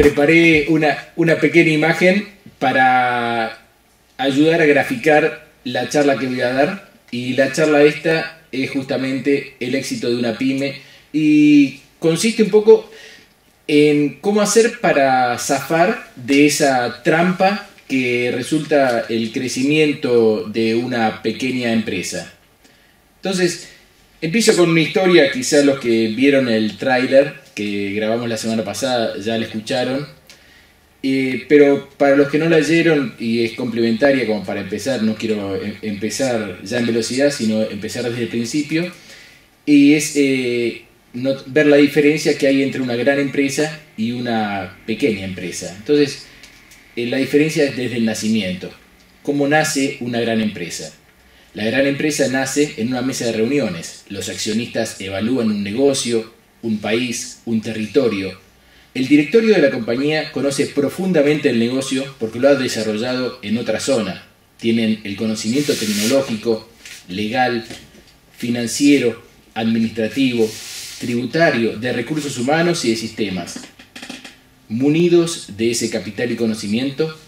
preparé una, una pequeña imagen para ayudar a graficar la charla que voy a dar. Y la charla esta es justamente el éxito de una pyme y consiste un poco en cómo hacer para zafar de esa trampa que resulta el crecimiento de una pequeña empresa. Entonces, empiezo con una historia, quizás los que vieron el tráiler que grabamos la semana pasada ya la escucharon. Eh, pero para los que no la leyeron y es complementaria como para empezar, no quiero em, empezar ya en velocidad, sino empezar desde el principio, y es eh, ver la diferencia que hay entre una gran empresa y una pequeña empresa. Entonces, eh, la diferencia es desde el nacimiento. ¿Cómo nace una gran empresa? La gran empresa nace en una mesa de reuniones. Los accionistas evalúan un negocio, un país, un territorio. El directorio de la compañía conoce profundamente el negocio porque lo ha desarrollado en otra zona. Tienen el conocimiento tecnológico, legal, financiero, administrativo, tributario, de recursos humanos y de sistemas. Munidos de ese capital y conocimiento,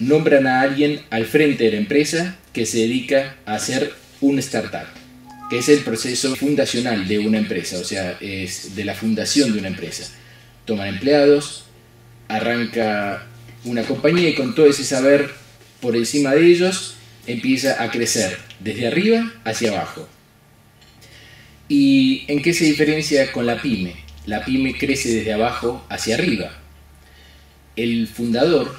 nombran a alguien al frente de la empresa que se dedica a hacer un startup que es el proceso fundacional de una empresa, o sea, es de la fundación de una empresa. Toman empleados, arranca una compañía y con todo ese saber por encima de ellos empieza a crecer desde arriba hacia abajo. ¿Y en qué se diferencia con la pyme? La pyme crece desde abajo hacia arriba. El fundador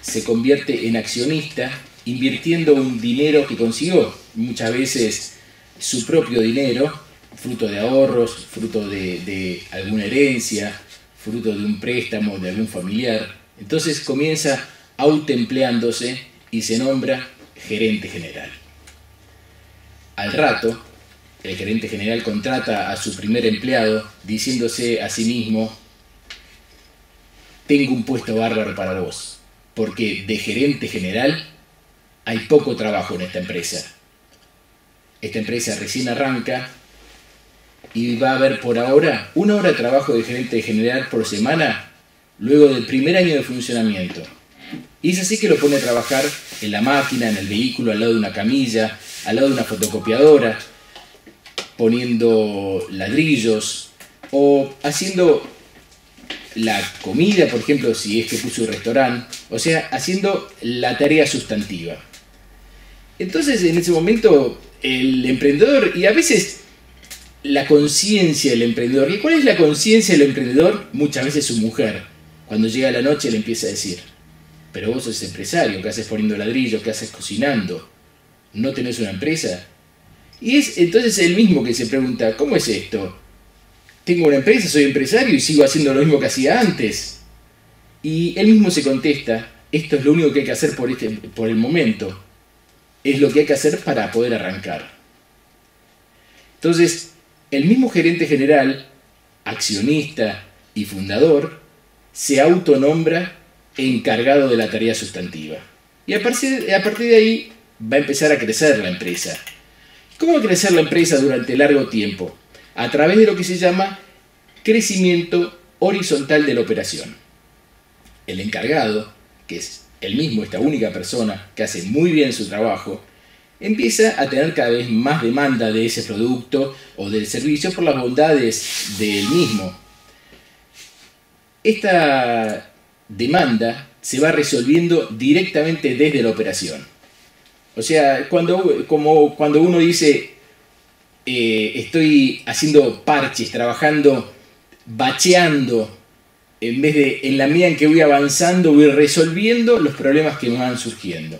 se convierte en accionista invirtiendo un dinero que consiguió, muchas veces su propio dinero, fruto de ahorros, fruto de, alguna herencia, fruto de un préstamo de algún familiar. Entonces comienza autoempleándose y se nombra gerente general. Al rato, el gerente general contrata a su primer empleado diciéndose a sí mismo, tengo un puesto bárbaro para vos, porque de gerente general hay poco trabajo en esta empresa esta empresa recién arranca y va a haber por ahora una hora de trabajo de gerente general por semana luego del primer año de funcionamiento. Y es así que lo pone a trabajar en la máquina, en el vehículo, al lado de una camilla, al lado de una fotocopiadora, poniendo ladrillos o haciendo la comida, por ejemplo, si es que puso un restaurante, o sea, haciendo la tarea sustantiva. Entonces, en ese momento, el emprendedor y a veces la conciencia del emprendedor. ¿Y cuál es la conciencia del emprendedor? Muchas veces su mujer. Cuando llega la noche le empieza a decir, pero vos sos empresario, ¿qué haces poniendo ladrillos? ¿Qué haces cocinando? ¿No tenés una empresa? Y es entonces el mismo que se pregunta, ¿cómo es esto? Tengo una empresa, soy empresario y sigo haciendo lo mismo que hacía antes. Y él mismo se contesta, esto es lo único que hay que hacer por, este, por el momento es lo que hay que hacer para poder arrancar. Entonces, el mismo gerente general, accionista y fundador, se autonombra encargado de la tarea sustantiva. Y a partir, de ahí va a empezar a crecer la empresa. ¿Cómo crecer la empresa durante largo tiempo? A través de lo que se llama crecimiento horizontal de la operación. El encargado, que es el mismo, esta única persona que hace muy bien su trabajo, empieza a tener cada vez más demanda de ese producto o del servicio por las bondades del mismo. Esta demanda se va resolviendo directamente desde la operación. O sea, cuando, como cuando uno dice, eh, estoy haciendo parches, trabajando, bacheando en vez de en la medida en que voy avanzando, voy resolviendo los problemas que me van surgiendo.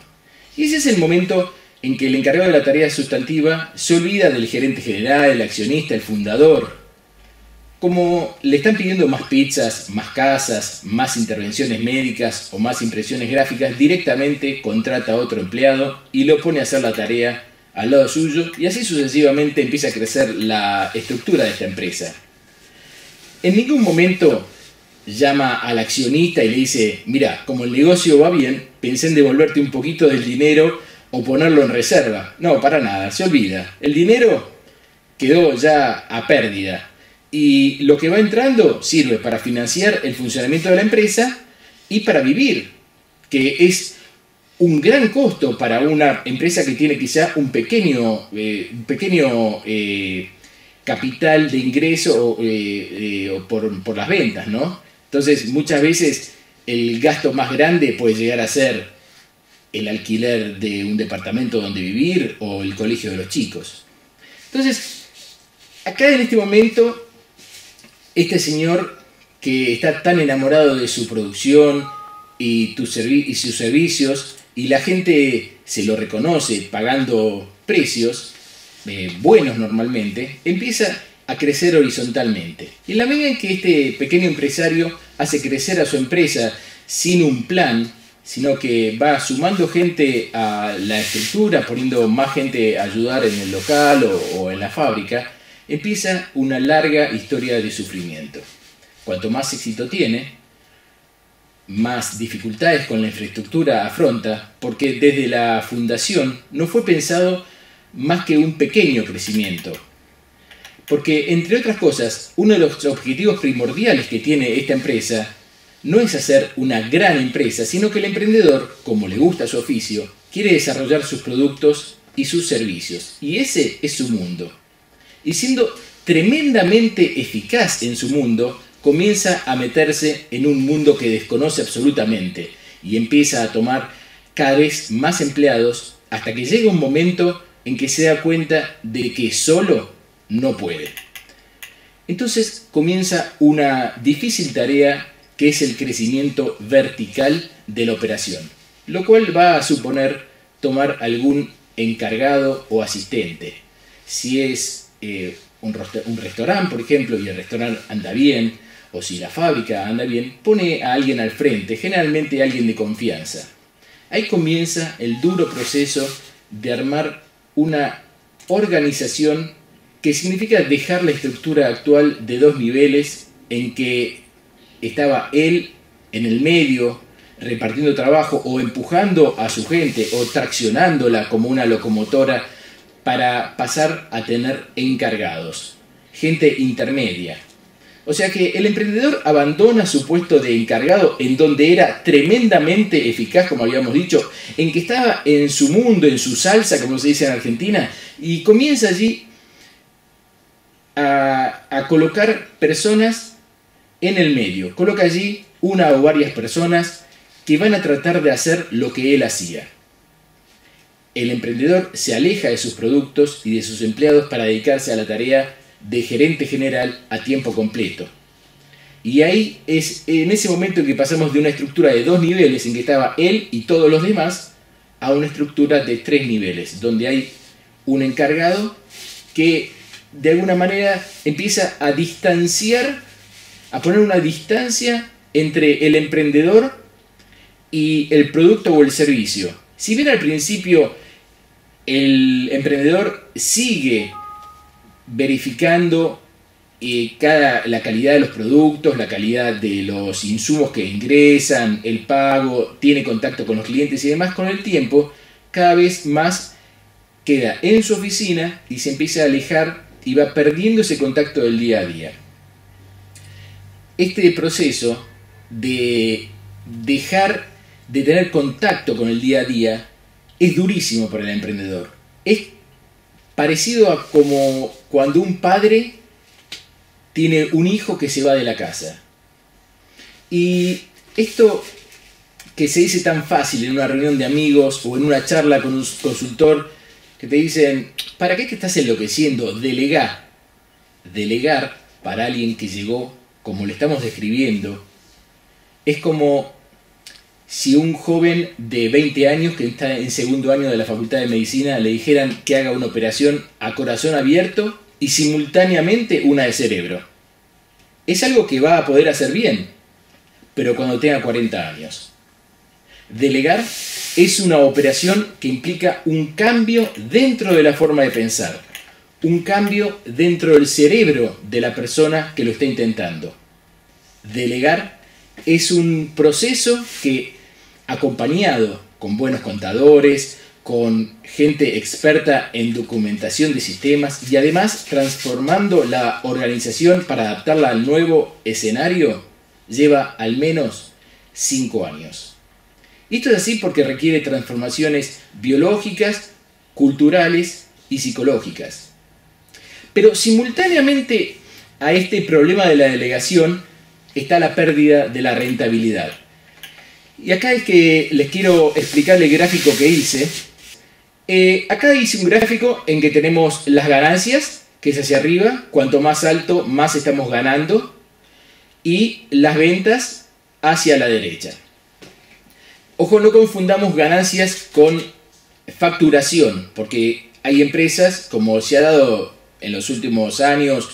Y ese es el momento en que el encargado de la tarea sustantiva se olvida del gerente general, el accionista, el fundador. Como le están pidiendo más pizzas, más casas, más intervenciones médicas o más impresiones gráficas, directamente contrata a otro empleado y lo pone a hacer la tarea al lado suyo y así sucesivamente empieza a crecer la estructura de esta empresa. En ningún momento llama al accionista y le dice, mira, como el negocio va bien, pensé en devolverte un poquito del dinero o ponerlo en reserva. No, para nada, se olvida. El dinero quedó ya a pérdida. Y lo que va entrando sirve para financiar el funcionamiento de la empresa y para vivir, que es un gran costo para una empresa que tiene quizá un pequeño, eh, un pequeño eh, capital de ingreso eh, por, por, las ventas, ¿no? Entonces, muchas veces el gasto más grande puede llegar a ser el alquiler de un departamento donde vivir o el colegio de los chicos. Entonces, acá en este momento, este señor que está tan enamorado de su producción y, sus servicios, y la gente se lo reconoce pagando precios eh, buenos normalmente, empieza a crecer horizontalmente. Y en la medida en que este pequeño empresario hace crecer a su empresa sin un plan, sino que va sumando gente a la estructura, poniendo más gente a ayudar en el local o en la fábrica, empieza una larga historia de sufrimiento. Cuanto más éxito tiene, más dificultades con la infraestructura afronta, porque desde la fundación no fue pensado más que un pequeño crecimiento. Porque, entre otras cosas, uno de los objetivos primordiales que tiene esta empresa no es hacer una gran empresa, sino que el emprendedor, como le gusta su oficio, quiere desarrollar sus productos y sus servicios. Y ese es su mundo. Y siendo tremendamente eficaz en su mundo, comienza a meterse en un mundo que desconoce absolutamente y empieza a tomar cada vez más empleados hasta que llega un momento en que se da cuenta de que solo no puede. Entonces comienza una difícil tarea que es el crecimiento vertical de la operación, lo cual va a suponer tomar algún encargado o asistente. Si es eh, un, un restaurante, por ejemplo, y el restaurante anda bien, o si la fábrica anda bien, pone a alguien al frente, generalmente alguien de confianza. Ahí comienza el duro proceso de armar una organización que significa dejar la estructura actual de dos niveles en que estaba él en el medio repartiendo trabajo o empujando a su gente o traccionándola como una locomotora para pasar a tener encargados, gente intermedia, o sea que el emprendedor abandona su puesto de encargado en donde era tremendamente eficaz, como habíamos dicho, en que estaba en su mundo, en su salsa, como se dice en Argentina, y comienza allí a, colocar personas en el medio. Coloca allí una o varias personas que van a tratar de hacer lo que él hacía. El emprendedor se aleja de sus productos y de sus empleados para dedicarse a la tarea de gerente general a tiempo completo. Y ahí es en ese momento en que pasamos de una estructura de dos niveles en que estaba él y todos los demás a una estructura de tres niveles, donde hay un encargado que de alguna manera empieza a distanciar, a poner una distancia entre el emprendedor y el producto o el servicio. Si bien al principio el emprendedor sigue verificando eh, cada, la calidad de los productos, la calidad de los insumos que ingresan, el pago, tiene contacto con los clientes y demás, con el tiempo cada vez más queda en su oficina y se empieza a alejar y va perdiendo ese contacto del día a día. Este proceso de dejar de tener contacto con el día a día es durísimo para el emprendedor. Es parecido a como cuando un padre tiene un hijo que se va de la casa. Y esto que se dice tan fácil en una reunión de amigos o en una charla con un consultor, que te dicen, ¿para qué te estás enloqueciendo? Delegar. Delegar para alguien que llegó, como le estamos describiendo, es como si un joven de 20 años que está en segundo año de la Facultad de Medicina le dijeran que haga una operación a corazón abierto y simultáneamente una de cerebro. Es algo que va a poder hacer bien, pero cuando tenga 40 años. Delegar es una operación que implica un cambio dentro de la forma de pensar, un cambio dentro del cerebro de la persona que lo está intentando. Delegar es un proceso que, acompañado con buenos contadores, con gente experta en documentación de sistemas y además transformando la organización para adaptarla al nuevo escenario, lleva al menos 5 años. Esto es así porque requiere transformaciones biológicas, culturales y psicológicas. Pero simultáneamente a este problema de la delegación está la pérdida de la rentabilidad. Y acá es que les quiero explicar el gráfico que hice. Eh, acá hice un gráfico en que tenemos las ganancias, que es hacia arriba, cuanto más alto, más estamos ganando, y las ventas hacia la derecha. Ojo, no confundamos ganancias con facturación, porque hay empresas, como se ha dado en los últimos años,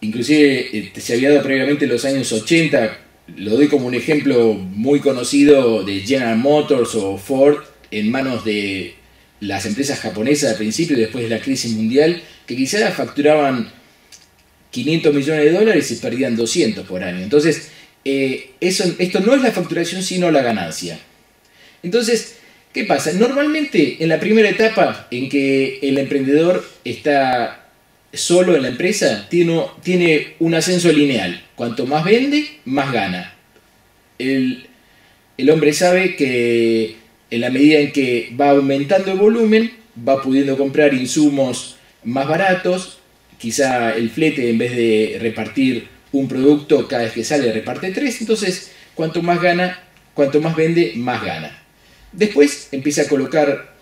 inclusive eh, se había dado previamente en los años 80, lo doy como un ejemplo muy conocido de General Motors o Ford en manos de las empresas japonesas al principio y después de la crisis mundial, que quizás facturaban 500 millones de dólares y perdían 200 por año. Entonces, eh, eso, esto no es la facturación, sino la ganancia. Entonces, ¿qué pasa? Normalmente en la primera etapa en que el emprendedor está solo en la empresa tiene, tiene un ascenso lineal. Cuanto más vende, más gana. El, el hombre sabe que en la medida en que va aumentando el volumen, va pudiendo comprar insumos más baratos, quizá el flete en vez de repartir un producto cada vez que sale reparte tres, entonces cuanto más gana, cuanto más vende, más gana. Después empieza a colocar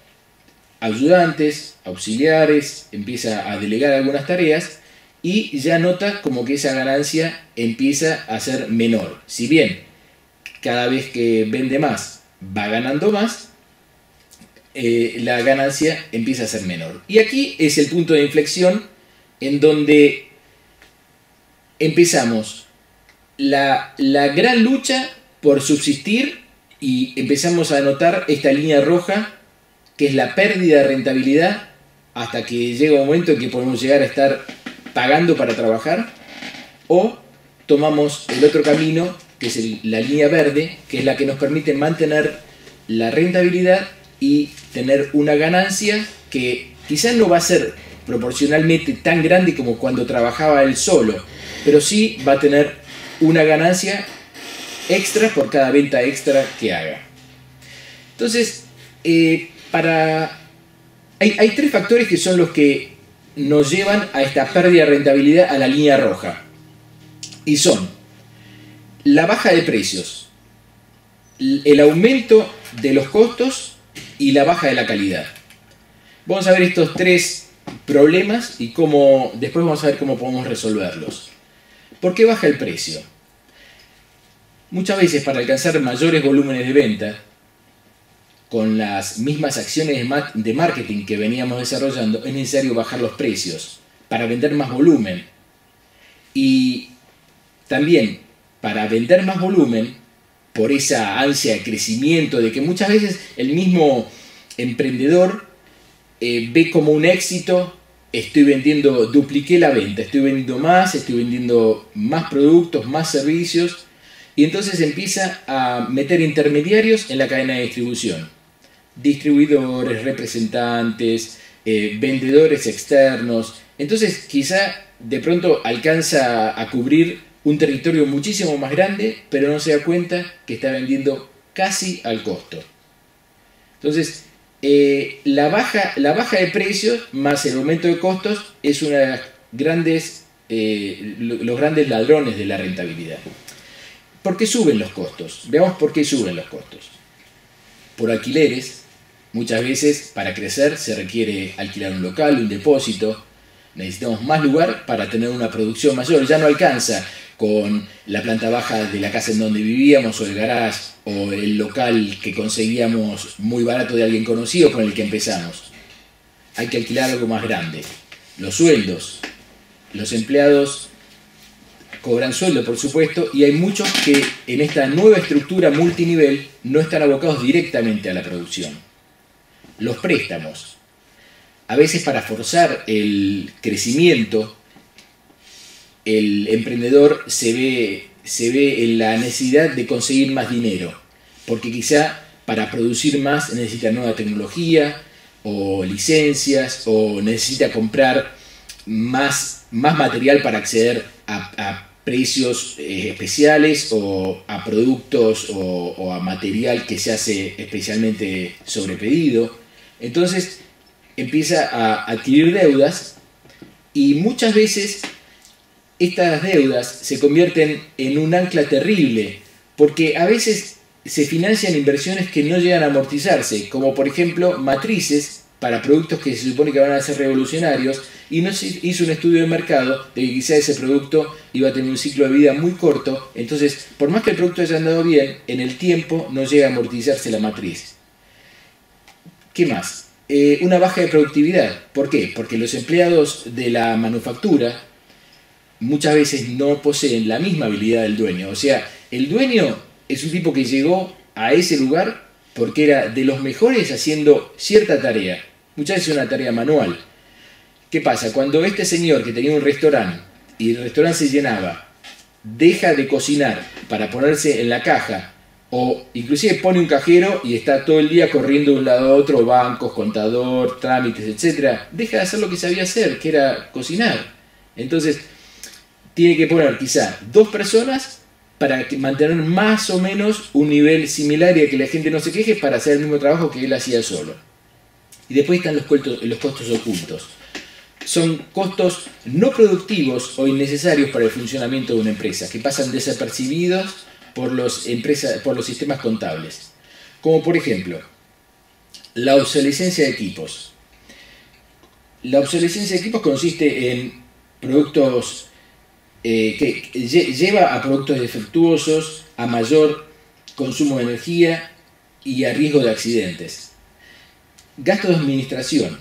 ayudantes, auxiliares, empieza a delegar algunas tareas y ya nota como que esa ganancia empieza a ser menor. Si bien cada vez que vende más va ganando más, eh, la ganancia empieza a ser menor. Y aquí es el punto de inflexión en donde empezamos la, la gran lucha por subsistir y empezamos a notar esta línea roja que es la pérdida de rentabilidad hasta que llega un momento en que podemos llegar a estar pagando para trabajar, o tomamos el otro camino, que es la línea verde, que es la que nos permite mantener la rentabilidad y tener una ganancia que quizás no va a ser proporcionalmente tan grande como cuando trabajaba él solo, pero sí va a tener una ganancia extra por cada venta extra que haga. Entonces, eh, Hay, hay tres factores que son los que nos llevan a esta pérdida de rentabilidad a la línea roja. Y son la baja de precios, el aumento de los costos y la baja de la calidad. Vamos a ver estos tres problemas y cómo, después vamos a ver cómo podemos resolverlos. ¿Por qué baja el precio? Muchas veces para alcanzar mayores volúmenes de venta, con las mismas acciones de marketing que veníamos desarrollando, es necesario bajar los precios para vender más volumen. Y también para vender más volumen, por esa ansia de crecimiento, de que muchas veces el mismo emprendedor eh, ve como un éxito, estoy vendiendo, dupliqué la venta, estoy vendiendo más, estoy vendiendo más productos, más servicios, y entonces empieza a meter intermediarios en la cadena de distribución distribuidores, representantes, eh, vendedores externos. Entonces quizá de pronto alcanza a cubrir un territorio muchísimo más grande, pero no se da cuenta que está vendiendo casi al costo. Entonces, eh, la, baja, la baja de precios más el aumento de costos es una de las grandes, eh, los grandes ladrones de la rentabilidad. ¿Por qué suben los costos? Veamos por qué suben los costos. Por alquileres, Muchas veces para crecer se requiere alquilar un local, un depósito, necesitamos más lugar para tener una producción mayor, ya no alcanza con la planta baja de la casa en donde vivíamos o el garage o el local que conseguíamos muy barato de alguien conocido con el que empezamos. Hay que alquilar algo más grande. Los sueldos. Los empleados cobran sueldo, por supuesto, y hay muchos que en esta nueva estructura multinivel no están abocados directamente a la producción los préstamos. A veces para forzar el crecimiento, el emprendedor se ve, se ve en la necesidad de conseguir más dinero, porque quizá para producir más necesita nueva tecnología o licencias o necesita comprar más, más material para acceder a, precios eh, especiales o a productos o, a material que se hace especialmente sobre pedido. Entonces empieza a adquirir deudas y muchas veces estas deudas se convierten en un ancla terrible porque a veces se financian inversiones que no llegan a amortizarse, como por ejemplo matrices para productos que se supone que van a ser revolucionarios y no se hizo un estudio de mercado de que quizá ese producto iba a tener un ciclo de vida muy corto, entonces por más que el producto haya andado bien, en el tiempo no llega a amortizarse la matriz. ¿Qué más? Eh, una baja de productividad. ¿Por qué? Porque los empleados de la manufactura muchas veces no poseen la misma habilidad del dueño. O sea, el dueño es un tipo que llegó a ese lugar porque era de los mejores haciendo cierta tarea. Muchas veces una tarea manual. ¿Qué pasa? Cuando este señor que tenía un restaurante y el restaurante se llenaba, deja de cocinar para ponerse en la caja o inclusive pone un cajero y está todo el día corriendo de un lado a otro, bancos, contador, trámites, etc., deja de hacer lo que sabía hacer, que era cocinar. Entonces, tiene que poner quizá dos personas para mantener más o menos un nivel similar y que la gente no se queje para hacer el mismo trabajo que él hacía solo. Y después están los costos, los costos ocultos. Son costos no productivos o innecesarios para el funcionamiento de una empresa, que pasan desapercibidos por los, empresas, por los sistemas contables. Como por ejemplo, la obsolescencia de equipos. La obsolescencia de equipos consiste en productos eh, que lleva a productos defectuosos, a mayor consumo de energía y a riesgo de accidentes. Gasto de administración.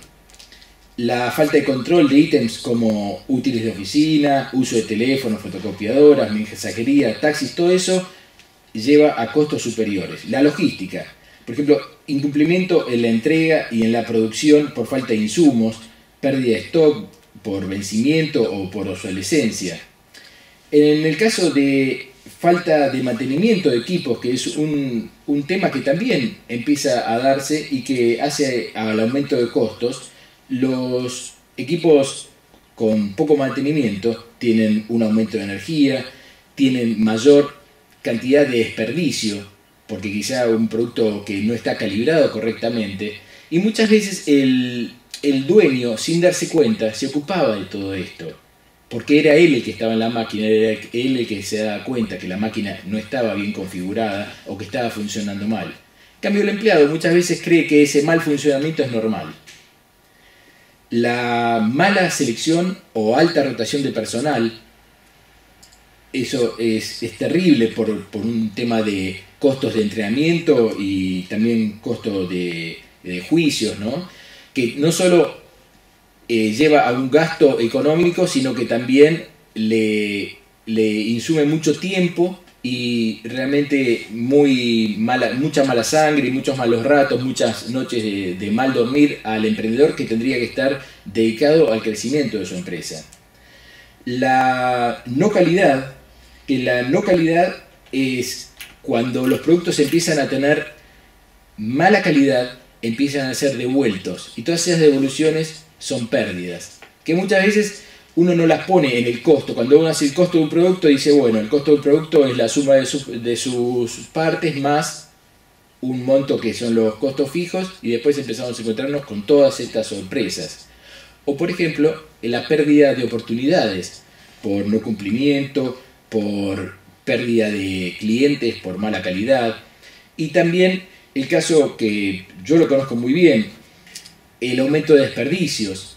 La falta de control de ítems como útiles de oficina, uso de teléfonos, fotocopiadoras, mensajería, taxis, todo eso lleva a costos superiores. La logística. Por ejemplo, incumplimiento en la entrega y en la producción por falta de insumos, pérdida de stock por vencimiento o por obsolescencia en el caso de falta de mantenimiento de equipos, que es un, tema que también empieza a darse y que hace al aumento de costos, los equipos con poco mantenimiento tienen un aumento de energía, tienen mayor cantidad de desperdicio, porque quizá un producto que no está calibrado correctamente, y muchas veces el, el dueño, sin darse cuenta, se ocupaba de todo esto porque era él el que estaba en la máquina, era él el que se da cuenta que la máquina no estaba bien configurada o que estaba funcionando mal. En cambio, el empleado muchas veces cree que ese mal funcionamiento es normal. La mala selección o alta rotación de personal, eso es, terrible por, un tema de costos de entrenamiento y también costos de, de juicios, ¿no? que no solo eh, lleva a un gasto económico, sino que también le, le insume mucho tiempo y realmente muy mala, mucha mala sangre muchos malos ratos, muchas noches de, mal dormir al emprendedor que tendría que estar dedicado al crecimiento de su empresa. La no calidad, que la no calidad es cuando los productos empiezan a tener mala calidad, empiezan a ser devueltos y todas esas devoluciones son pérdidas, que muchas veces uno no las pone en el costo. Cuando uno hace el costo de un producto, dice, bueno, el costo del producto es la suma de, de sus partes más un monto que son los costos fijos y después empezamos a encontrarnos con todas estas sorpresas. O por ejemplo, la pérdida de oportunidades por no cumplimiento, por pérdida de clientes, por mala calidad. Y también el caso que yo lo conozco muy bien, el aumento de desperdicios.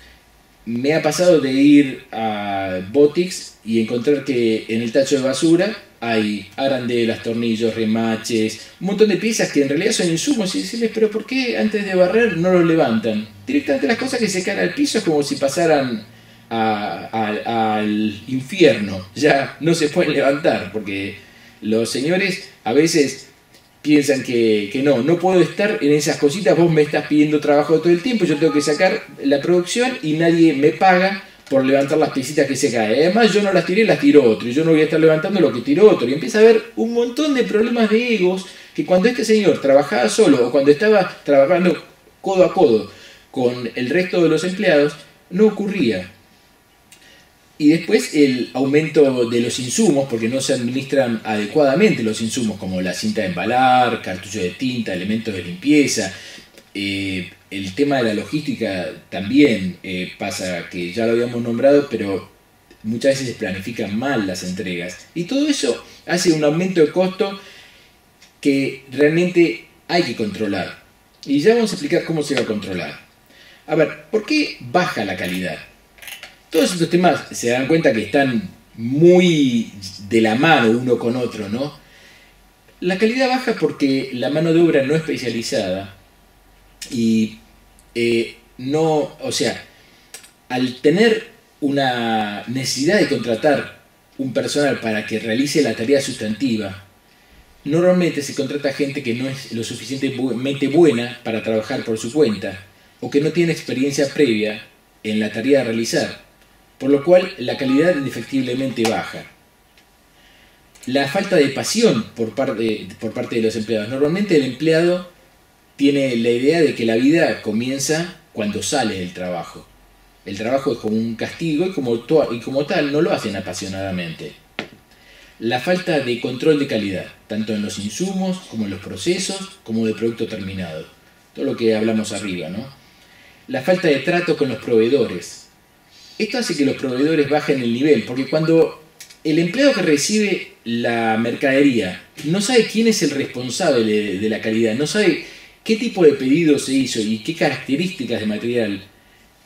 Me ha pasado de ir a Botix y encontrar que en el tacho de basura hay arandelas, tornillos, remaches, un montón de piezas que en realidad son insumos y decirles, pero ¿por qué antes de barrer no los levantan? Directamente las cosas que se caen al piso es como si pasaran al infierno, ya no se pueden levantar, porque los señores a veces piensan que, no, no puedo estar en esas cositas, vos me estás pidiendo trabajo todo el tiempo, yo tengo que sacar la producción y nadie me paga por levantar las piecitas que se caen. Además, yo no las tiré, las tiró otro. Y yo no voy a estar levantando lo que tiró otro. Y empieza a haber un montón de problemas de egos que cuando este señor trabajaba solo o cuando estaba trabajando codo a codo con el resto de los empleados, no ocurría. Y después el aumento de los insumos, porque no se administran adecuadamente los insumos, como la cinta de embalar, cartucho de tinta, elementos de limpieza. Eh, el tema de la logística también eh, pasa, que ya lo habíamos nombrado, pero muchas veces se planifican mal las entregas. Y todo eso hace un aumento de costo que realmente hay que controlar. Y ya vamos a explicar cómo se va a controlar. A ver, ¿por qué baja la calidad? Todos estos temas se dan cuenta que están muy de la mano uno con otro, ¿no? La calidad baja porque la mano de obra no especializada y eh, no, o sea, al tener una necesidad de contratar un personal para que realice la tarea sustantiva, normalmente se contrata gente que no es lo suficientemente buena para trabajar por su cuenta o que no tiene experiencia previa en la tarea a realizar por lo cual la calidad indefectiblemente baja. La falta de pasión por parte, de los empleados. Normalmente el empleado tiene la idea de que la vida comienza cuando sale del trabajo. El trabajo es como un castigo y como, y como tal no lo hacen apasionadamente. La falta de control de calidad, tanto en los insumos como en los procesos, como de producto terminado. Todo lo que hablamos arriba, ¿no? La falta de trato con los proveedores, esto hace que los proveedores bajen el nivel, porque cuando el empleado que recibe la mercadería no sabe quién es el responsable de, la calidad, no sabe qué tipo de pedido se hizo y qué características de material,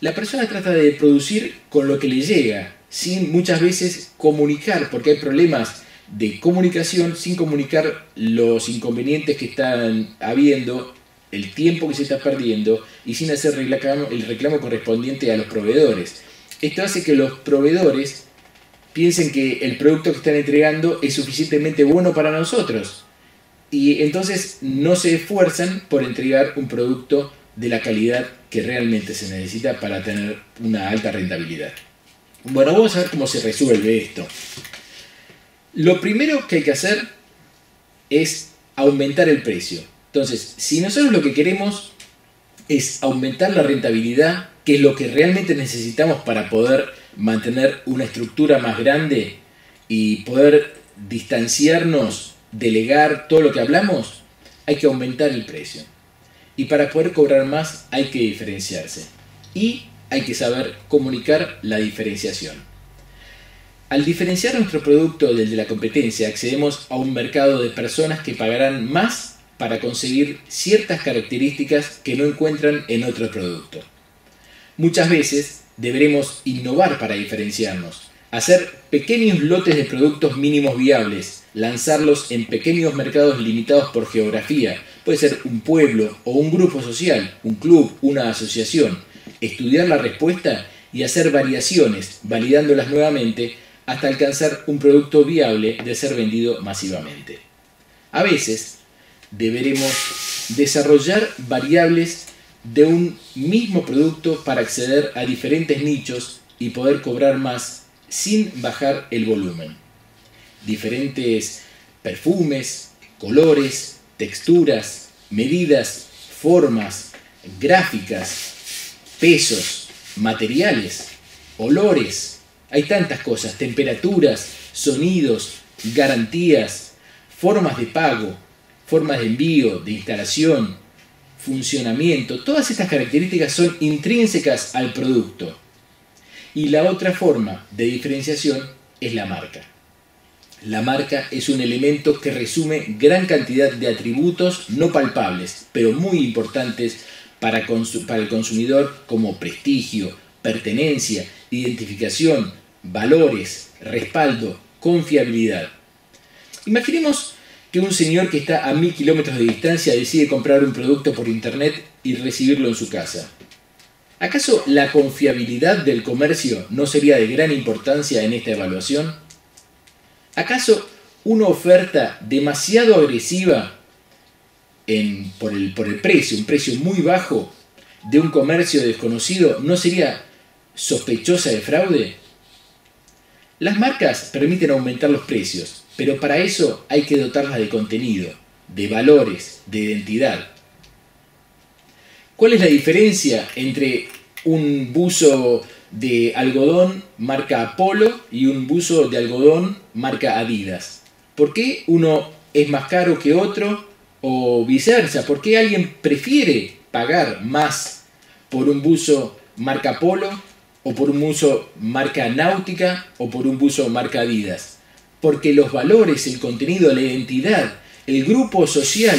la persona trata de producir con lo que le llega, sin muchas veces comunicar, porque hay problemas de comunicación sin comunicar los inconvenientes que están habiendo, el tiempo que se está perdiendo y sin hacer el reclamo correspondiente a los proveedores. Esto hace que los proveedores piensen que el producto que están entregando es suficientemente bueno para nosotros. Y entonces no se esfuerzan por entregar un producto de la calidad que realmente se necesita para tener una alta rentabilidad. Bueno, vamos a ver cómo se resuelve esto. Lo primero que hay que hacer es aumentar el precio. Entonces, si nosotros lo que queremos es aumentar la rentabilidad que lo que realmente necesitamos para poder mantener una estructura más grande y poder distanciarnos, delegar todo lo que hablamos, hay que aumentar el precio. Y para poder cobrar más hay que diferenciarse. Y hay que saber comunicar la diferenciación. Al diferenciar nuestro producto del de la competencia, accedemos a un mercado de personas que pagarán más para conseguir ciertas características que no encuentran en otro producto. Muchas veces deberemos innovar para diferenciarnos, hacer pequeños lotes de productos mínimos viables, lanzarlos en pequeños mercados limitados por geografía, puede ser un pueblo o un grupo social, un club, una asociación, estudiar la respuesta y hacer variaciones, validándolas nuevamente hasta alcanzar un producto viable de ser vendido masivamente. A veces deberemos desarrollar variables de un mismo producto para acceder a diferentes nichos y poder cobrar más sin bajar el volumen. Diferentes perfumes, colores, texturas, medidas, formas, gráficas, pesos, materiales, olores, hay tantas cosas, temperaturas, sonidos, garantías, formas de pago, formas de envío, de instalación, funcionamiento, todas estas características son intrínsecas al producto. Y la otra forma de diferenciación es la marca. La marca es un elemento que resume gran cantidad de atributos no palpables, pero muy importantes para, para el consumidor como prestigio, pertenencia, identificación, valores, respaldo, confiabilidad. Imaginemos que un señor que está a mil kilómetros de distancia decide comprar un producto por internet y recibirlo en su casa. ¿Acaso la confiabilidad del comercio no sería de gran importancia en esta evaluación? ¿Acaso una oferta demasiado agresiva por, el, precio, un precio muy bajo de un comercio desconocido, no sería sospechosa de fraude? Las marcas permiten aumentar los precios, pero para eso hay que dotarlas de contenido, de valores, de identidad. ¿Cuál es la diferencia entre un buzo de algodón marca Apollo y un buzo de algodón marca Adidas? ¿Por qué uno es más caro que otro o viceversa? ¿Por qué alguien prefiere pagar más por un buzo marca Polo o por un buzo marca Náutica o por un buzo marca Adidas? Porque los valores, el contenido, la identidad, el grupo social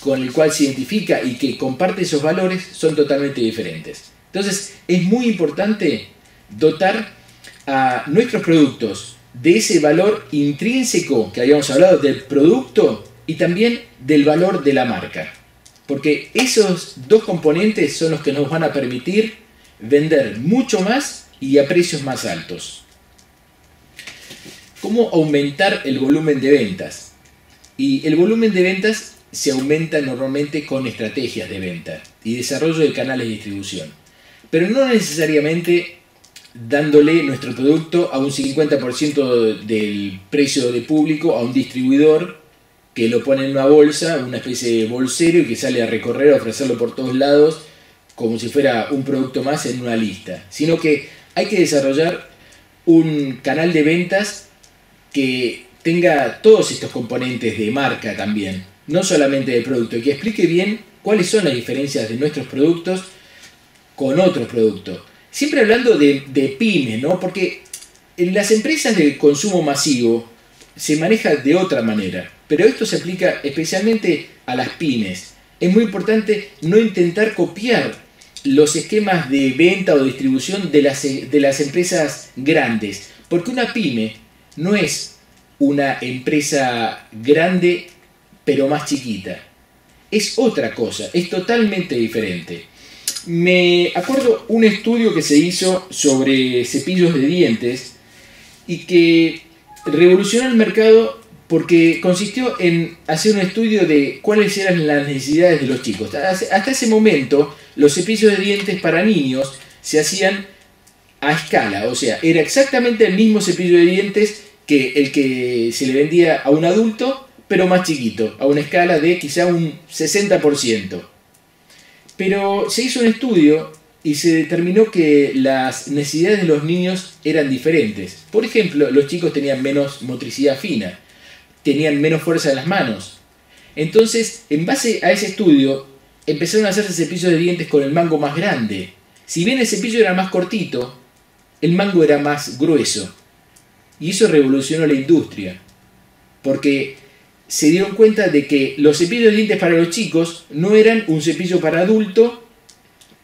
con el cual se identifica y que comparte esos valores son totalmente diferentes. Entonces es muy importante dotar a nuestros productos de ese valor intrínseco que habíamos hablado del producto y también del valor de la marca. Porque esos dos componentes son los que nos van a permitir vender mucho más y a precios más altos. ¿Cómo aumentar el volumen de ventas? Y el volumen de ventas se aumenta normalmente con estrategias de venta y desarrollo de canales de distribución. Pero no necesariamente dándole nuestro producto a un 50% del precio de público a un distribuidor que lo pone en una bolsa, una especie de bolsero y que sale a recorrer, a ofrecerlo por todos lados como si fuera un producto más en una lista, sino que hay que desarrollar un canal de ventas que tenga todos estos componentes de marca también, no solamente de producto, y que explique bien cuáles son las diferencias de nuestros productos con otros productos siempre hablando de, de pymes, ¿no? Porque en las empresas de consumo masivo se maneja de otra manera, pero esto se aplica especialmente a las pymes. Es muy importante no intentar copiar los esquemas de venta o distribución de las, de las empresas grandes, porque una pyme no es una empresa grande pero más chiquita. Es otra cosa, es totalmente diferente me acuerdo un estudio que se hizo sobre cepillos de dientes y que revolucionó el mercado porque consistió en hacer un estudio de cuáles eran las necesidades de los chicos. Hasta ese momento, los cepillos de dientes para niños se hacían a escala, o sea, era exactamente el mismo cepillo de dientes que el que se le vendía a un adulto, pero más chiquito, a una escala de quizá un 60%. Pero se hizo un estudio y se determinó que las necesidades de los niños eran diferentes. Por ejemplo, los chicos tenían menos motricidad fina, tenían menos fuerza en las manos. Entonces, en base a ese estudio, empezaron a hacerse cepillos de dientes con el mango más grande. Si bien el cepillo era más cortito, el mango era más grueso. Y eso revolucionó la industria. Porque se dieron cuenta de que los cepillos de dientes para los chicos no eran un cepillo para adulto,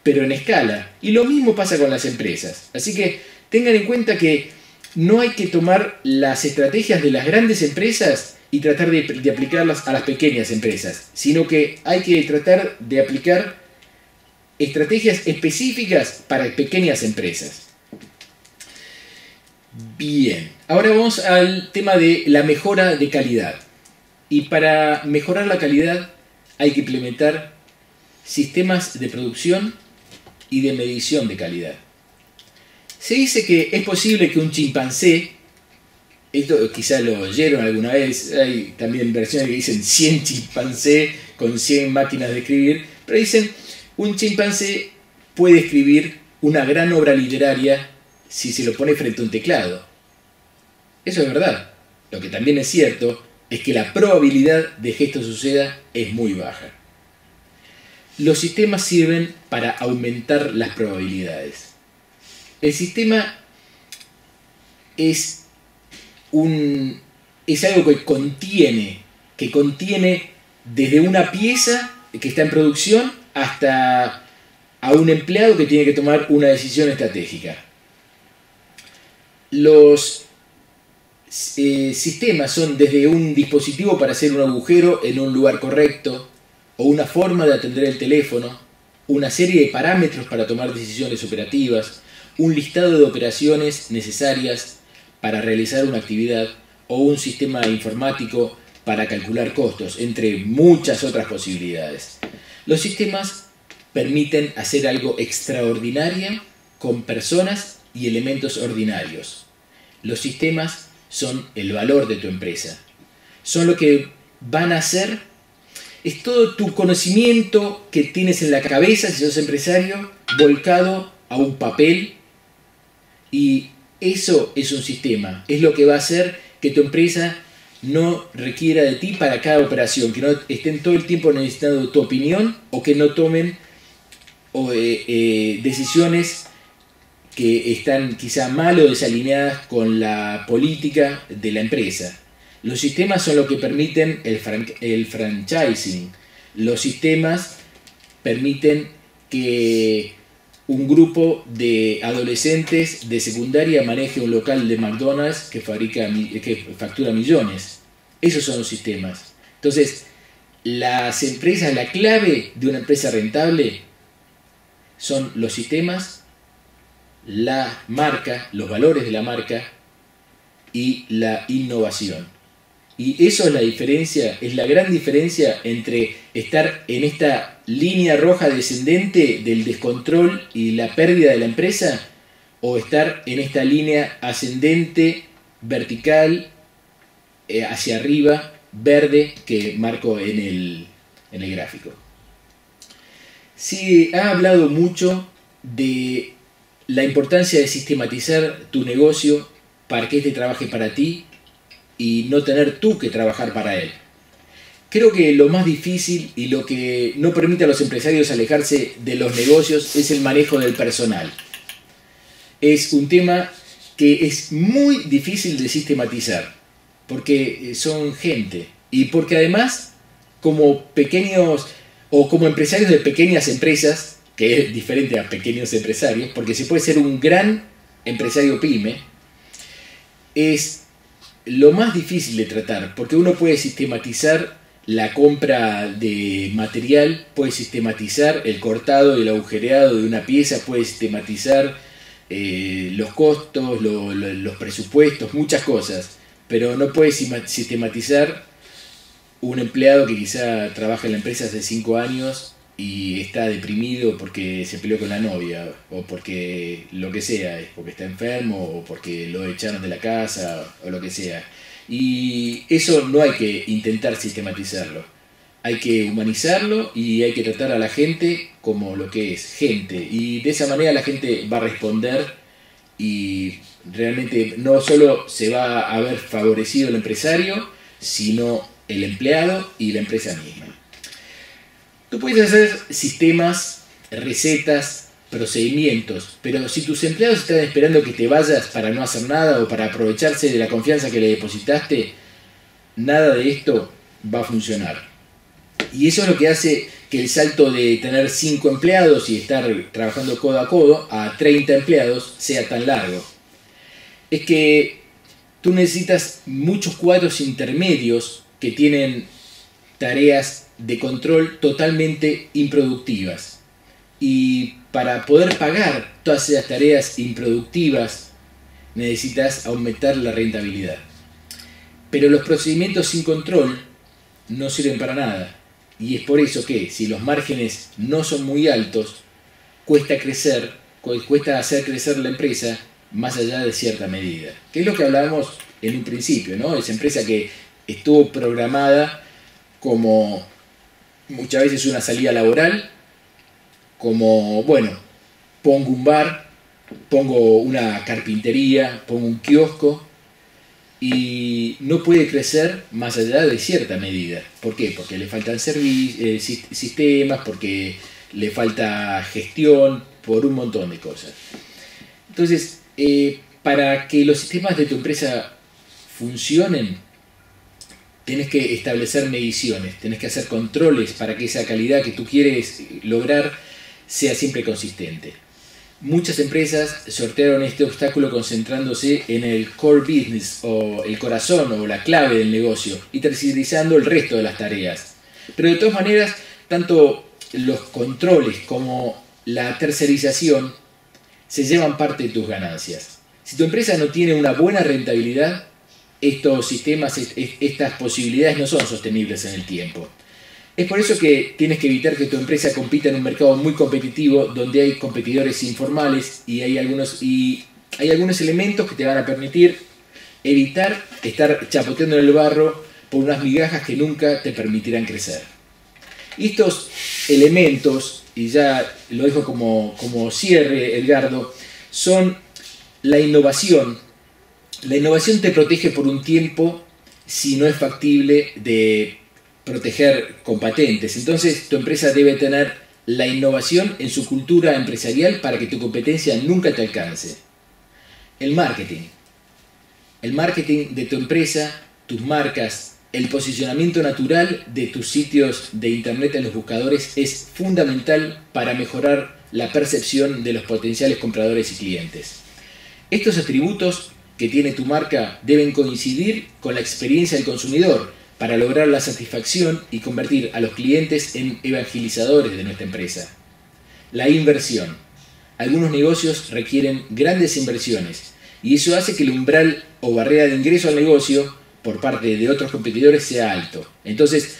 pero en escala. Y lo mismo pasa con las empresas. Así que tengan en cuenta que no hay que tomar las estrategias de las grandes empresas y tratar de, de aplicarlas a las pequeñas empresas, sino que hay que tratar de aplicar estrategias específicas para pequeñas empresas. Bien, ahora vamos al tema de la mejora de calidad. Y para mejorar la calidad hay que implementar sistemas de producción y de medición de calidad. Se dice que es posible que un chimpancé, esto quizá lo oyeron alguna vez, hay también versiones que dicen 100 chimpancé con 100 máquinas de escribir, pero dicen un chimpancé puede escribir una gran obra literaria si se lo pone frente a un teclado. Eso es verdad. Lo que también es cierto es que la probabilidad de que esto suceda es muy baja. Los sistemas sirven para aumentar las probabilidades. El sistema es, un, es algo que contiene, que contiene desde una pieza que está en producción hasta a un empleado que tiene que tomar una decisión estratégica. Los eh, sistemas son desde un dispositivo para hacer un agujero en un lugar correcto, o una forma de atender el teléfono, una serie de parámetros para tomar decisiones operativas, un listado de operaciones necesarias para realizar una actividad o un sistema informático para calcular costos, entre muchas otras posibilidades. Los sistemas permiten hacer algo extraordinario con personas y elementos ordinarios. Los sistemas son el valor de tu empresa. Son lo que van a hacer. Es todo tu conocimiento que tienes en la cabeza, si sos empresario, volcado a un papel. Y eso es un sistema. Es lo que va a hacer que tu empresa no requiera de ti para cada operación, que no estén todo el tiempo necesitando tu opinión o que no tomen eh, eh, decisiones que están quizá mal o desalineadas con la política de la empresa. Los sistemas son lo que permiten el, franchising. Los sistemas permiten que un grupo de adolescentes de secundaria maneje un local de McDonald's que, que factura millones. Esos son los sistemas. Entonces, las empresas, la clave de una empresa rentable son los sistemas, la marca, los valores de la marca y la innovación. Y eso es la diferencia, es la gran diferencia entre estar en esta línea roja descendente del descontrol y la pérdida de la empresa o estar en esta línea ascendente, vertical, eh, hacia arriba, verde, que marco en el, en el gráfico. Se ha hablado mucho de la importancia de sistematizar tu negocio para que éste trabaje para ti y no tener tú que trabajar para él. Creo que lo más difícil y lo que no permite a los empresarios alejarse de los negocios es el manejo del personal. Es un tema que es muy difícil de sistematizar, porque son gente y porque además como pequeños o como empresarios de pequeñas empresas, que es diferente a pequeños empresarios, porque se puede ser un gran empresario pyme, es lo más difícil de tratar, porque uno puede sistematizar la compra de material, puede sistematizar el cortado y el agujereado de una pieza, puede sistematizar eh, los costos, los presupuestos, muchas cosas, pero no puede sistematizar un empleado que quizá trabaja en la empresa hace 5 años y está deprimido porque se peleó con la novia o porque lo que sea, porque está enfermo o porque lo echaron de la casa o lo que sea. Y eso no hay que intentar sistematizarlo. Hay que humanizarlo y hay que tratar a la gente como lo que es, gente. Y de esa manera la gente va a responder y realmente no solo se va a haber favorecido el empresario, sino el empleado y la empresa misma. Tú puedes hacer sistemas, recetas, procedimientos, pero si tus empleados están esperando que te vayas para no hacer nada o para aprovecharse de la confianza que le depositaste, nada de esto va a funcionar. Y eso es lo que hace que el salto de tener 5 empleados y estar trabajando codo a codo a 30 empleados sea tan largo. Es que tú necesitas muchos cuadros intermedios que tienen tareas de control totalmente improductivas. Y para poder pagar todas esas tareas improductivas necesitas aumentar la rentabilidad. Pero los procedimientos sin control no sirven para nada. Y es por eso que si los márgenes no son muy altos, cuesta crecer, cuesta hacer crecer la empresa más allá de cierta medida. Que es lo que hablábamos en un principio, ¿no? Esa empresa que estuvo programada como muchas veces una salida laboral, como, bueno, pongo un bar, pongo una carpintería, pongo un kiosco, y no puede crecer más allá de cierta medida. ¿Por qué? Porque le faltan eh, sistemas, porque le falta gestión, por un montón de cosas. Entonces, eh, para que los sistemas de tu empresa funcionen, tenés que establecer mediciones, tenés que hacer controles para que esa calidad que tú quieres lograr sea siempre consistente. Muchas empresas sortearon este obstáculo concentrándose en el core business o el corazón o la clave del negocio y tercerizando el resto de las tareas. Pero de todas maneras, tanto los controles como la tercerización se llevan parte de tus ganancias. Si tu empresa no tiene una buena rentabilidad, estos sistemas, estas posibilidades no son sostenibles en el tiempo. Es por eso que tienes que evitar que tu empresa compita en un mercado muy competitivo donde hay competidores informales y hay algunos, y hay algunos elementos que te van a permitir evitar estar chapoteando en el barro por unas migajas que nunca te permitirán crecer. Y estos elementos, y ya lo dejo como, como cierre, Edgardo, son la innovación. La innovación te protege por un tiempo si no es factible de proteger con patentes. Entonces tu empresa debe tener la innovación en su cultura empresarial para que tu competencia nunca te alcance. El marketing. El marketing de tu empresa, tus marcas, el posicionamiento natural de tus sitios de internet en los buscadores es fundamental para mejorar la percepción de los potenciales compradores y clientes. Estos atributos que tiene tu marca deben coincidir con la experiencia del consumidor para lograr la satisfacción y convertir a los clientes en evangelizadores de nuestra empresa. La inversión. Algunos negocios requieren grandes inversiones y eso hace que el umbral o barrera de ingreso al negocio por parte de otros competidores sea alto. Entonces,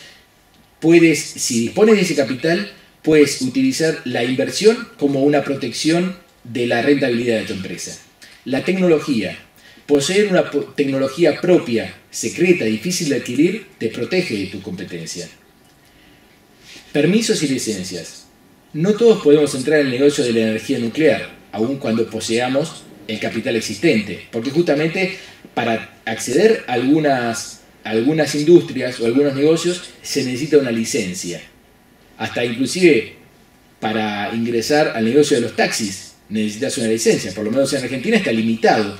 puedes, si dispones de ese capital, puedes utilizar la inversión como una protección de la rentabilidad de tu empresa. La tecnología. Poseer una tecnología propia, secreta, difícil de adquirir, te protege de tu competencia. Permisos y licencias. No todos podemos entrar en el negocio de la energía nuclear, aun cuando poseamos el capital existente, porque justamente para acceder a algunas, algunas industrias o algunos negocios se necesita una licencia. Hasta inclusive para ingresar al negocio de los taxis necesitas una licencia, por lo menos en Argentina está limitado.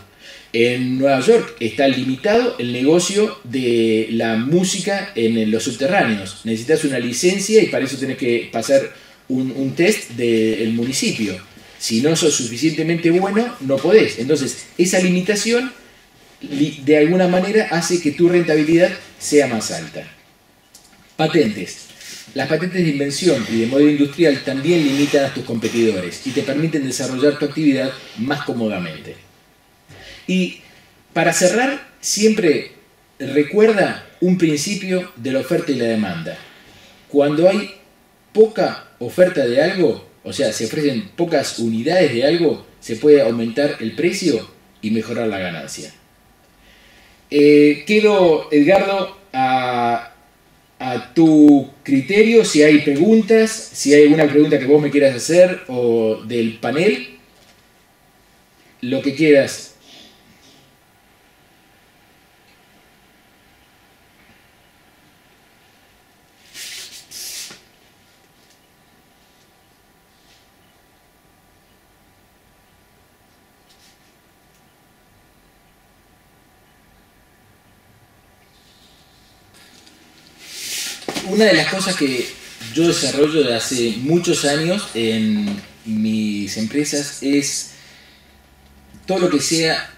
En Nueva York está limitado el negocio de la música en los subterráneos. Necesitas una licencia y para eso tienes que pasar un, test del municipio. Si no sos suficientemente bueno, no podés. Entonces, esa limitación de alguna manera hace que tu rentabilidad sea más alta. Patentes. Las patentes de invención y de modelo industrial también limitan a tus competidores y te permiten desarrollar tu actividad más cómodamente. Y para cerrar, siempre recuerda un principio de la oferta y la demanda. Cuando hay poca oferta de algo, o sea, se ofrecen pocas unidades de algo, se puede aumentar el precio y mejorar la ganancia. Eh, quedo, Edgardo, a a tu criterio, si hay preguntas, si hay alguna pregunta que vos me quieras hacer o del panel, lo que quieras. Una de las cosas que yo desarrollo de hace muchos años en mis empresas es todo lo que sea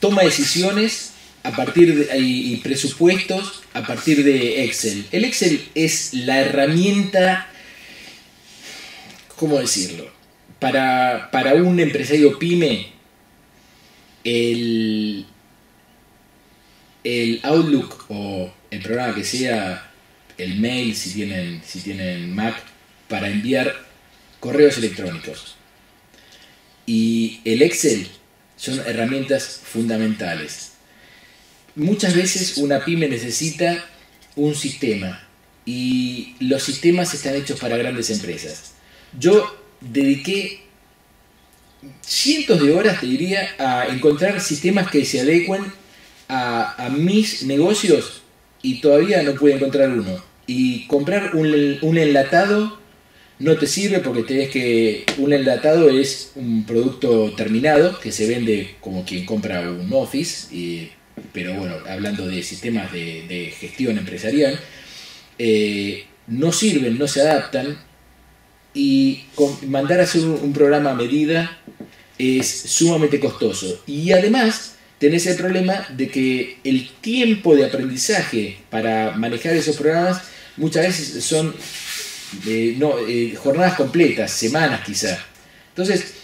toma decisiones a partir de y presupuestos a partir de Excel. El Excel es la herramienta, ¿cómo decirlo? Para, para un empresario pyme, el, el Outlook o el programa que sea el mail si tienen, si tienen Mac para enviar correos electrónicos. Y el Excel son herramientas fundamentales. Muchas veces una pyme necesita un sistema y los sistemas están hechos para grandes empresas. Yo dediqué cientos de horas, te diría, a encontrar sistemas que se adecuen a, a mis negocios y todavía no pude encontrar uno. Y comprar un, enlatado no te sirve porque tenés que un enlatado es un producto terminado que se vende como quien compra un Office, pero bueno, hablando de sistemas de, gestión empresarial, eh, no sirven, no se adaptan y mandar a hacer un programa a medida es sumamente costoso. Y además tenés el problema de que el tiempo de aprendizaje para manejar esos programas muchas veces son eh, eh, jornadas completas, semanas quizá. Entonces,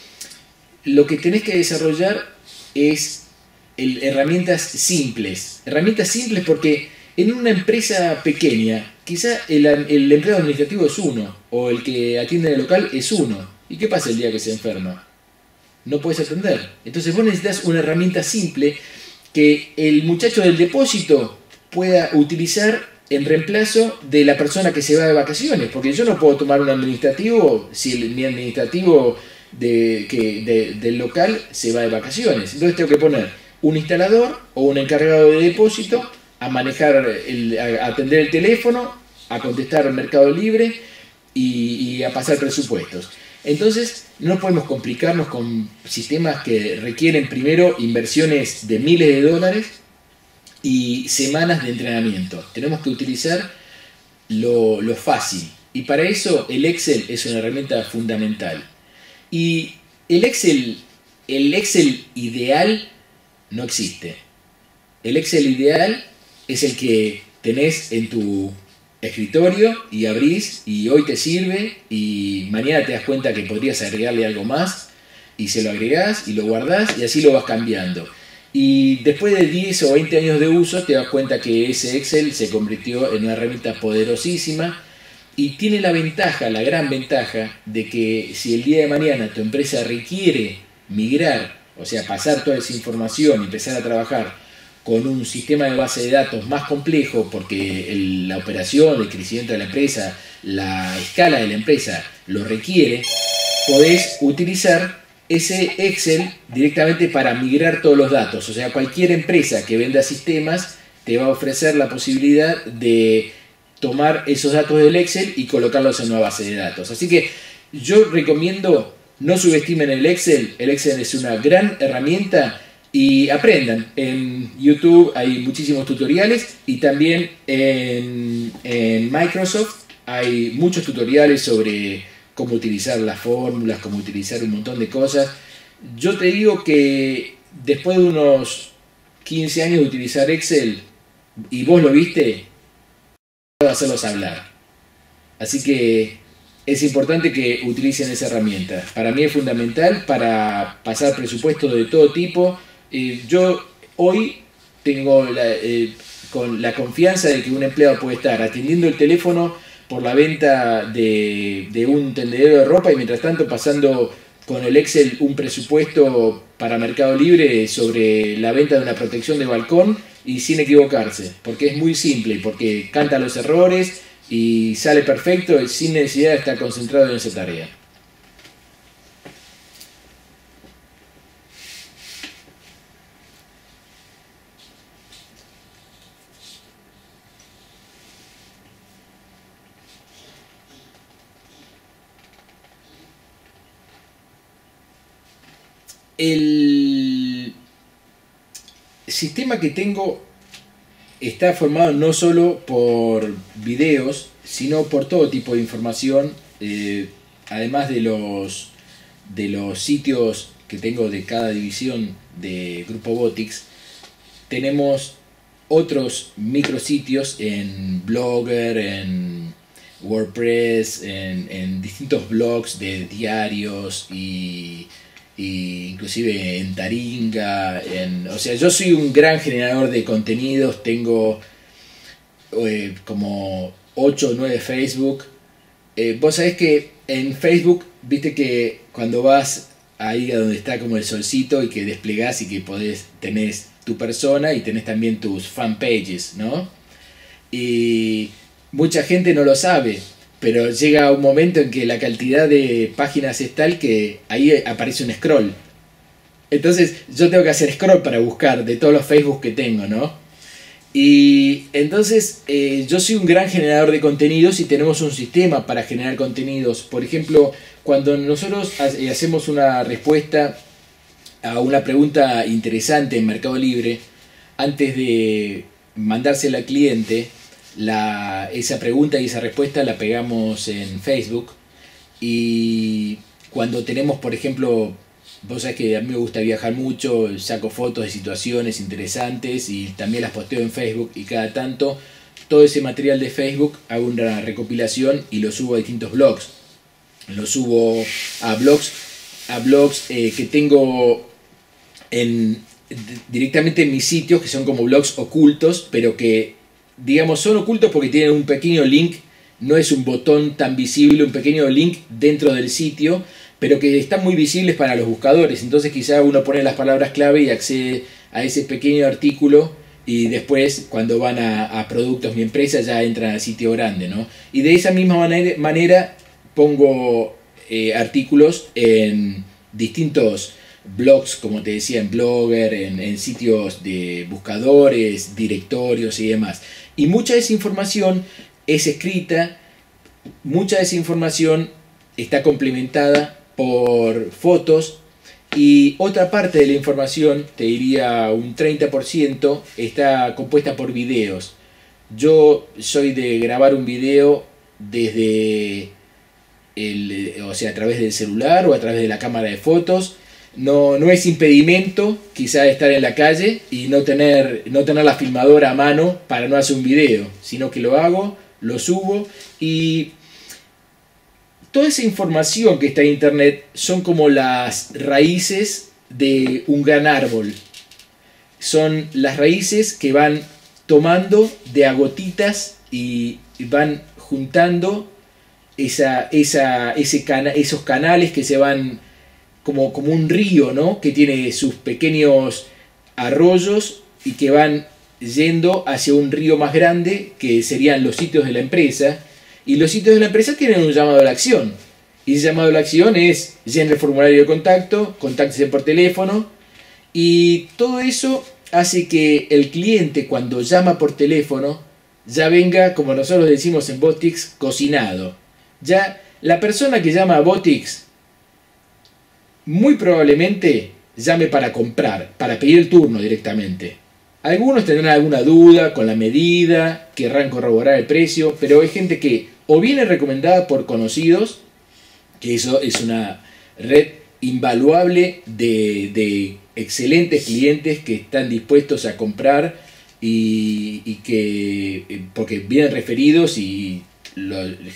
lo que tenés que desarrollar es herramientas simples. Herramientas simples porque en una empresa pequeña quizá el, el empleado administrativo es uno, o el que atiende en el local es uno. ¿Y qué pasa el día que se enferma? No puedes atender. Entonces vos necesitas una herramienta simple que el muchacho del depósito pueda utilizar en reemplazo de la persona que se va de vacaciones, porque yo no puedo tomar un administrativo si mi administrativo de, que, del local se va de vacaciones. Entonces tengo que poner un instalador o un encargado de depósito a manejar, el, a atender el teléfono, a contestar al Mercado Libre y a pasar presupuestos. Entonces, no podemos complicarnos con sistemas que requieren primero inversiones de miles de dólares y semanas de entrenamiento. Tenemos que utilizar lo, fácil. Y para eso el Excel es una herramienta fundamental. Y el Excel, el Excel ideal no existe. El Excel ideal es el que tenés en tu escritorio y abrís y hoy te sirve y mañana te das cuenta que podrías agregarle algo más y se lo agregás y lo guardás y así lo vas cambiando. Y después de 10 o 20 años de uso te das cuenta que ese Excel se convirtió en una herramienta poderosísima y tiene la ventaja, la gran ventaja, de que si el día de mañana tu empresa requiere migrar, o sea, pasar toda esa información y empezar a trabajar con un sistema de base de datos más complejo, porque la operación, el crecimiento de la empresa, la escala de la empresa lo requiere, podés utilizar ese Excel directamente para migrar todos los datos. O sea, cualquier empresa que venda sistemas te va a ofrecer la posibilidad de tomar esos datos del Excel y colocarlos en una base de datos. Así que yo recomiendo no subestimen el Excel. El Excel es una gran herramienta y aprendan. En YouTube hay muchísimos tutoriales y también en, en Microsoft hay muchos tutoriales sobre cómo utilizar las fórmulas, cómo utilizar un montón de cosas. Yo te digo que después de unos 15 años de utilizar Excel, y vos lo viste, puedo hacerlos hablar. Así que es importante que utilicen esa herramienta. Para mí es fundamental para pasar presupuestos de todo tipo. Yo hoy tengo la, eh, con la confianza de que un empleado puede estar atendiendo el teléfono por la venta de, de un tendedero de ropa y mientras tanto pasando con el Excel un presupuesto para Mercado Libre sobre la venta de una protección de balcón y sin equivocarse, porque es muy simple, porque canta los errores y sale perfecto sin necesidad de estar concentrado en esa tarea. El sistema que tengo está formado no solo por videos, sino por todo tipo de información, eh, además de los, de los sitios que tengo de cada división de Grupo Botix, tenemos otros micrositios en Blogger, en WordPress, en, en distintos blogs de diarios y inclusive en Taringa, en, o sea, yo soy un gran generador de contenidos, tengo eh, como 8 o 9 Facebook. Eh, vos sabés que en Facebook, viste que cuando vas ahí a donde está como el solcito y que desplegás y que podés, tenés tu persona y tenés también tus fanpages, ¿no? Y mucha gente no lo sabe, pero llega un momento en que la cantidad de páginas es tal que ahí aparece un scroll. Entonces yo tengo que hacer scroll para buscar de todos los Facebook que tengo, ¿no? Y entonces eh, yo soy un gran generador de contenidos y tenemos un sistema para generar contenidos. Por ejemplo, cuando nosotros eh, hacemos una respuesta a una pregunta interesante en Mercado Libre, antes de mandársela al cliente, la, esa pregunta y esa respuesta la pegamos en Facebook y cuando tenemos, por ejemplo, vos sabés que a mí me gusta viajar mucho, saco fotos de situaciones interesantes y también las posteo en Facebook y cada tanto todo ese material de Facebook hago una recopilación y lo subo a distintos blogs. Lo subo a blogs, a blogs eh, que tengo en, directamente en mis sitios, que son como blogs ocultos, pero que digamos, son ocultos porque tienen un pequeño link, no es un botón tan visible, un pequeño link dentro del sitio, pero que están muy visibles para los buscadores. Entonces quizá uno pone las palabras clave y accede a ese pequeño artículo y después cuando van a, productos mi empresa ya entran al sitio grande, ¿no? Y de esa misma manera, pongo eh, artículos en distintos blogs, como te decía, en Blogger, en, sitios de buscadores, directorios y demás. Y mucha de esa información es escrita, mucha de esa información está complementada por fotos y otra parte de la información, te diría un 30%, está compuesta por videos. Yo soy de grabar un video desde el, o sea, a través del celular o a través de la cámara de fotos no, no es impedimento quizá estar en la calle y no tener, no tener la filmadora a mano para no hacer un video, sino que lo hago, lo subo y toda esa información que está en internet son como las raíces de un gran árbol. Son las raíces que van tomando de agotitas y van juntando esa, esa, ese esos canales que se van como, como un río, ¿no? Que tiene sus pequeños arroyos y que van yendo hacia un río más grande, que serían los sitios de la empresa. Y los sitios de la empresa tienen un llamado a la acción. Y ese llamado a la acción es llenar el formulario de contacto, contáctese por teléfono. Y todo eso hace que el cliente cuando llama por teléfono ya venga, como nosotros decimos en Botix, cocinado. Ya la persona que llama a Botix muy probablemente llame para comprar, para pedir el turno directamente. Algunos tendrán alguna duda con la medida, querrán corroborar el precio, pero hay gente que o viene recomendada por conocidos, que eso es una red invaluable de, excelentes clientes que están dispuestos a comprar y, que, eh, porque vienen referidos y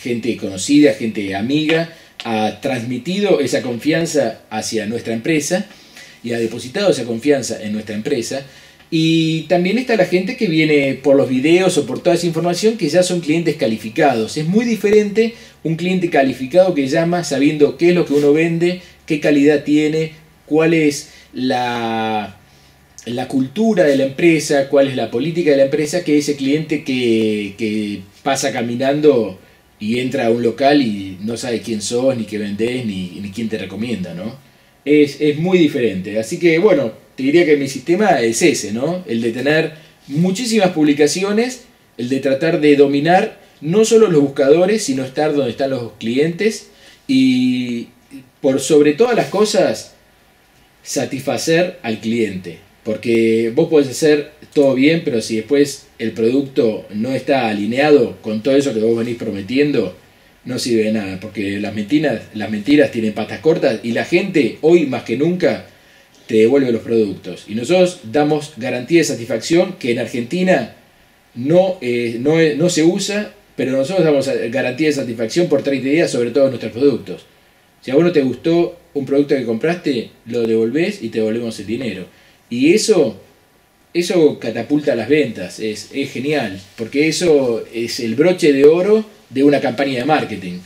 gente conocida, gente amiga, ha transmitido esa confianza hacia nuestra empresa y ha depositado esa confianza en nuestra empresa. Y también está la gente que viene por los videos o por toda esa información que ya son clientes calificados. Es muy diferente un cliente calificado que llama sabiendo qué es lo que uno vende, qué calidad tiene, cuál es la, la cultura de la empresa, cuál es la política de la empresa, que ese cliente que, que pasa caminando y entra a un local y no sabe quién sos, ni qué vendés, ni, ni quién te recomienda, ¿no? Es, es, muy diferente. Así que, bueno, te diría que mi sistema es ese, ¿no? El de tener muchísimas publicaciones, el de tratar de dominar no solo los buscadores, sino estar donde están los clientes y, por sobre todas las cosas, satisfacer al cliente. Porque vos podés hacer todo bien, pero si después el producto no está alineado con todo eso que vos venís prometiendo, no sirve de nada. Porque las mentiras, las mentiras tienen patas cortas y la gente hoy más que nunca te devuelve los productos. Y nosotros damos garantía de satisfacción que en Argentina no, eh, no, no se usa, pero nosotros damos garantía de satisfacción por 30 días sobre todos nuestros productos. Si a vos no te gustó un producto que compraste, lo devolvés y te devolvemos el dinero. Y eso, eso catapulta las ventas, es, es genial, porque eso es el broche de oro de una campaña de marketing.